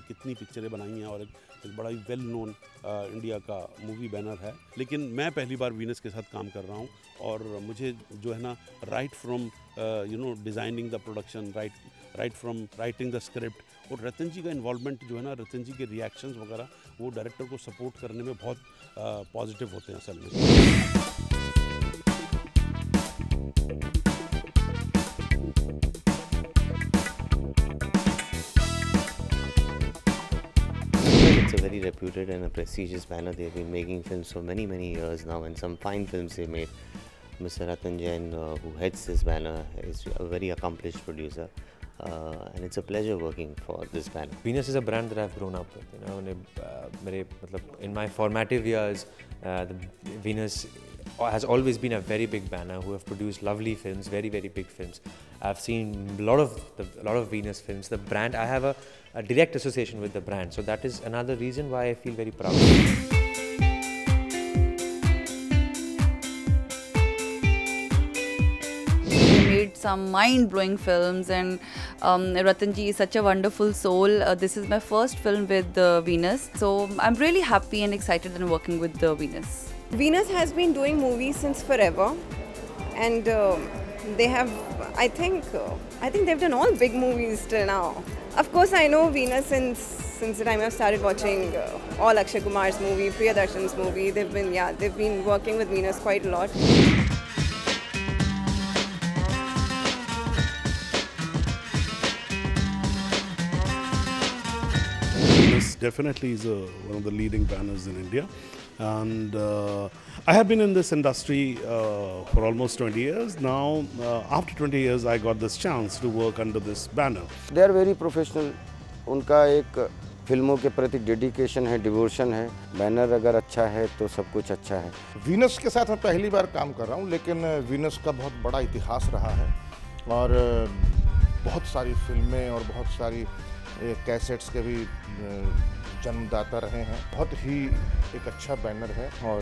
कितनी पिक्चरें बनाई हैं और एक, बड़ा ही वेल नोन इंडिया का मूवी बैनर है। लेकिन मैं पहली बार वीनस के साथ काम कर रहा हूँ और मुझे जो है ना right from you know designing the production right right from writing the script और रतन जी का इन्वॉल्वमेंट जो है ना रतन जी के रिएक्शंस वगैरह वो डायरेक्टर को सपोर्ट करने में बहुत पॉजिटिव होते हैं असल में। It's a very reputed and a prestigious banner. They've been making films for many, many years now, and some fine films they made. Mr. Ratan Jain, uh, who heads this banner, is a very accomplished producer. Uh, and it's a pleasure working for this banner. Venus is a brand that I've grown up with. You know, uh, in my formative years, uh, the Venus has always been a very big banner who have produced lovely films, very very big films. I've seen a lot of the, a lot of Venus films. The brand I have a, a direct association with the brand, so that is another reason why I feel very proud. We made some mind-blowing films and um, Ratanji is such a wonderful soul. Uh, this is my first film with uh, Venus. So I'm really happy and excited in working with the Venus. Venus has been doing movies since forever, and uh, they have, I think, uh, I think they've done all big movies till now. Of course, I know Venus since since the time I've started watching uh, all Akshay Kumar's movie, Priyadarshan's movie. They've been, yeah, they've been working with Venus quite a lot. Definitely is a, one of the leading banners in India. And uh, I have been in this industry uh, for almost 20 years. Now, uh, after 20 years, I got this chance to work under this banner. They are very professional. उनका एक फ़िल्मों के प्रति dedication है devotion है banner अगर अच्छा है तो सब कुछ अच्छा है वीनस के साथ मैं पहली बार काम कर रहा हूँ लेकिन वीनस का बहुत बड़ा इतिहास रहा है और बहुत सारी फ़िल्में और बहुत सारी कैसेट्स के भी जन्मदाता रहे हैं। बहुत ही एक अच्छा बैनर है और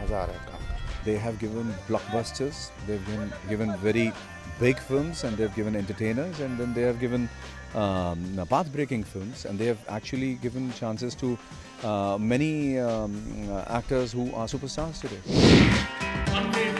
मज़ा आ रहा है काम they have given blockbusters they have given given very big film and they given entertainers and then they have given path breaking film and they've actually given chances to many actors who are superstars today